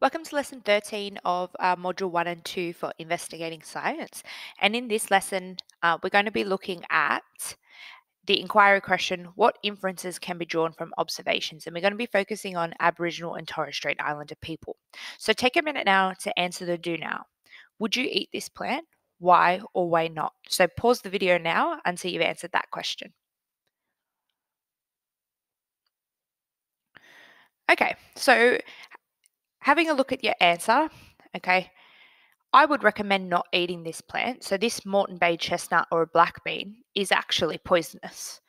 Welcome to lesson 13 of uh, module 1 and 2 for investigating science. And in this lesson, uh, we're going to be looking at the inquiry question what inferences can be drawn from observations? And we're going to be focusing on Aboriginal and Torres Strait Islander people. So take a minute now to answer the do now. Would you eat this plant? Why or why not? So pause the video now until you've answered that question. Okay, so having a look at your answer, okay, I would recommend not eating this plant. So, this Moreton Bay chestnut or a black bean is actually poisonous.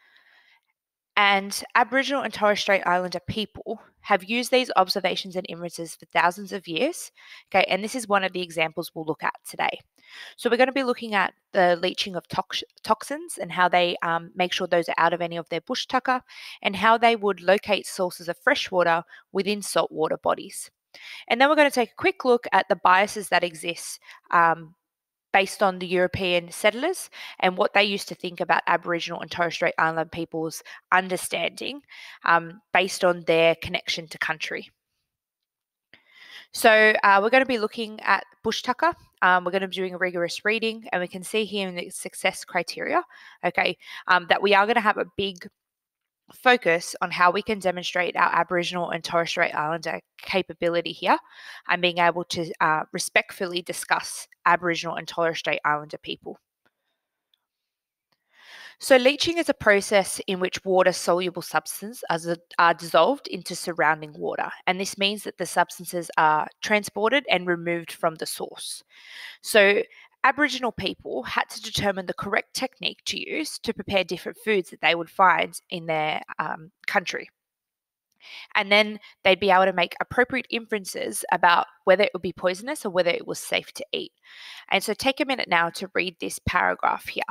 And Aboriginal and Torres Strait Islander people have used these observations and inferences for thousands of years. Okay, and this is one of the examples we'll look at today. So, we're going to be looking at the leaching of tox- toxins and how they um, make sure those are out of any of their bush tucker and how they would locate sources of fresh water within saltwater bodies. And then we're going to take a quick look at the biases that exist um, based on the European settlers and what they used to think about Aboriginal and Torres Strait Islander people's understanding um, based on their connection to country. So uh, we're going to be looking at bush tucker. Um, we're going to be doing a rigorous reading, and we can see here in the success criteria, okay, um, that we are going to have a big focus on how we can demonstrate our Aboriginal and Torres Strait Islander capability here and being able to uh, respectfully discuss Aboriginal and Torres Strait Islander people. So, leaching is a process in which water soluble substances are, are dissolved into surrounding water, and this means that the substances are transported and removed from the source. So, Aboriginal people had to determine the correct technique to use to prepare different foods that they would find in their um, country. And then they'd be able to make appropriate inferences about whether it would be poisonous or whether it was safe to eat. And so take a minute now to read this paragraph here.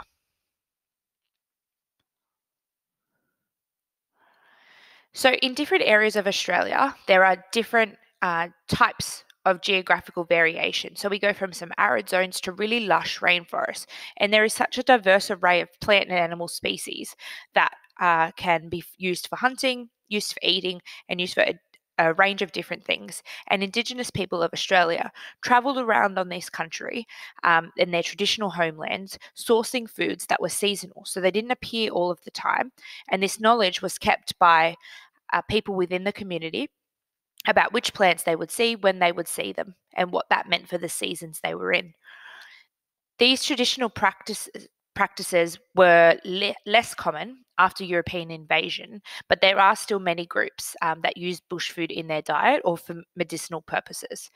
So, in different areas of Australia, there are different uh, types of geographical variation. So we go from some arid zones to really lush rainforests. And there is such a diverse array of plant and animal species that uh, can be used for hunting, used for eating, and used for a, a range of different things. And Indigenous people of Australia travelled around on this country um, in their traditional homelands, sourcing foods that were seasonal. So they didn't appear all of the time. And this knowledge was kept by uh, people within the community about which plants they would see when they would see them and what that meant for the seasons they were in. These traditional practice, practices were le- less common after European invasion, but there are still many groups um, that use bush food in their diet or for medicinal purposes.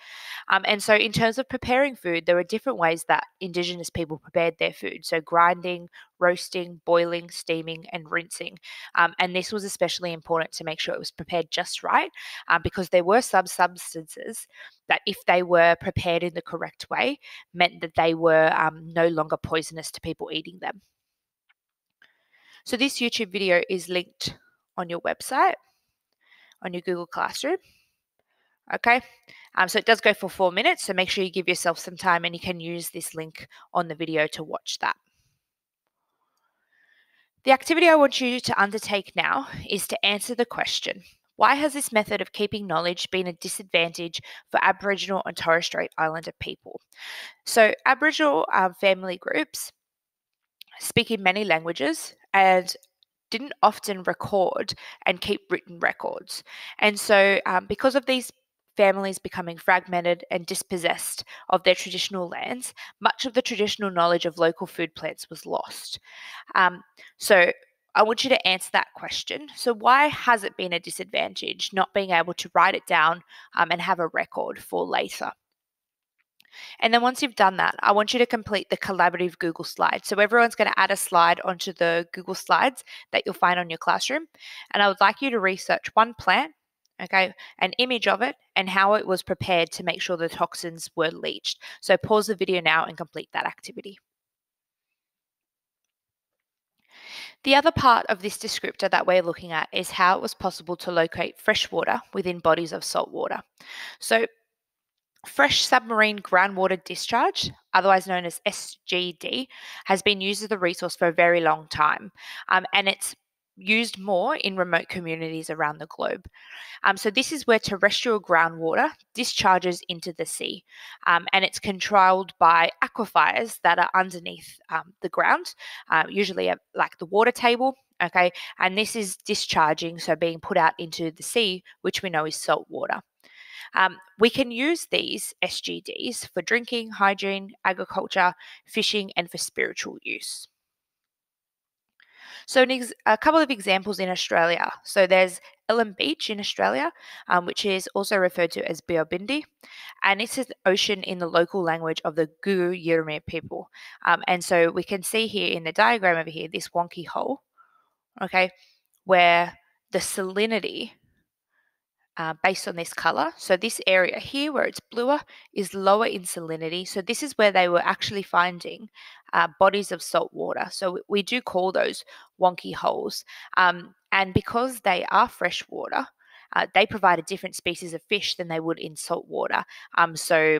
Um, and so, in terms of preparing food, there are different ways that Indigenous people prepared their food. So, grinding, roasting, boiling, steaming, and rinsing. Um, and this was especially important to make sure it was prepared just right uh, because there were some substances that, if they were prepared in the correct way, meant that they were um, no longer poisonous to people eating them. So this YouTube video is linked on your website, on your Google Classroom. Okay, um, so it does go for four minutes, so make sure you give yourself some time and you can use this link on the video to watch that. The activity I want you to undertake now is to answer the question why has this method of keeping knowledge been a disadvantage for Aboriginal and Torres Strait Islander people? So, Aboriginal um, family groups speak in many languages and didn't often record and keep written records. And so, um, because of these families becoming fragmented and dispossessed of their traditional lands, much of the traditional knowledge of local food plants was lost. Um, so, I want you to answer that question. So, why has it been a disadvantage not being able to write it down um, and have a record for later? And then once you've done that, I want you to complete the collaborative Google slide. So everyone's going to add a slide onto the Google Slides that you'll find on your classroom. And I would like you to research one plant, okay, an image of it, and how it was prepared to make sure the toxins were leached. So pause the video now and complete that activity. The other part of this descriptor that we're looking at is how it was possible to locate fresh water within bodies of salt water. So Fresh submarine groundwater discharge, otherwise known as SGD, has been used as a resource for a very long time. Um, and it's used more in remote communities around the globe. Um, so, this is where terrestrial groundwater discharges into the sea, um, and it's controlled by aquifers that are underneath um, the ground, uh, usually like the water table. Okay, and this is discharging, so being put out into the sea, which we know is salt water. Um, we can use these SGDs for drinking, hygiene, agriculture, fishing, and for spiritual use. So, ex- a couple of examples in Australia. So, there's Elim Beach in Australia, um, which is also referred to as Biobindi, and it's an ocean in the local language of the Guugu Yimithirr people. Um, and so, we can see here in the diagram over here this wonky hole, okay, where the salinity uh, based on this color. So this area here where it's bluer is lower in salinity. So this is where they were actually finding uh, bodies of salt water. So we do call those wonky holes. Um, and because they are fresh water, uh, they provide a different species of fish than they would in salt water. Um, so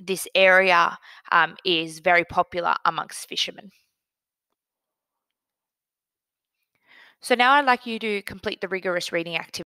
this area um, is very popular amongst fishermen. So now I'd like you to complete the rigorous reading activity.